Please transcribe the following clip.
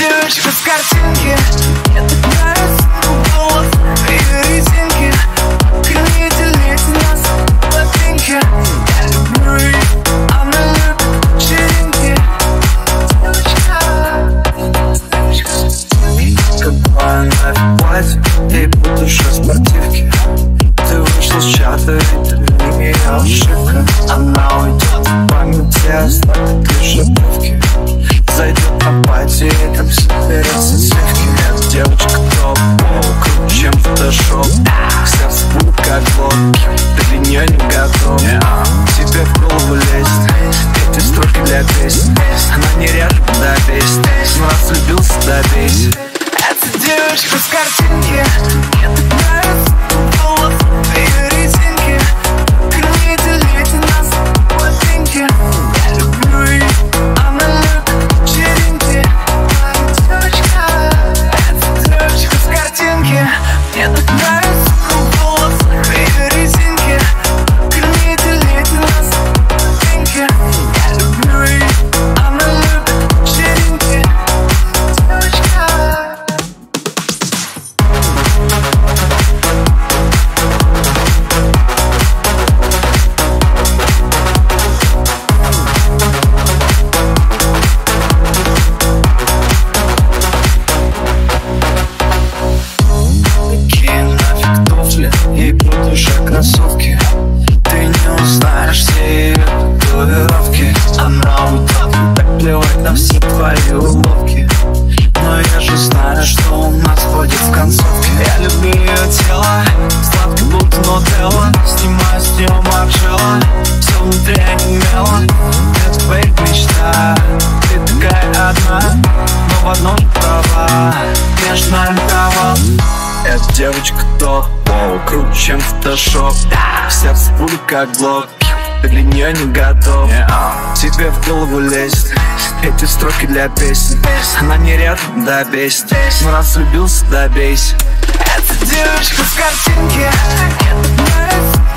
девочка с картинки. watching. I'm Короче, кто Воу, круче, чем фотошоп да. Сердце буду как блок Ты для нее не готов yeah. Тебе в голову лезет Эти строки для песни. Она не рядом, да бесит Но раз влюбился, добейся да, Эта девочка в картинке Нравится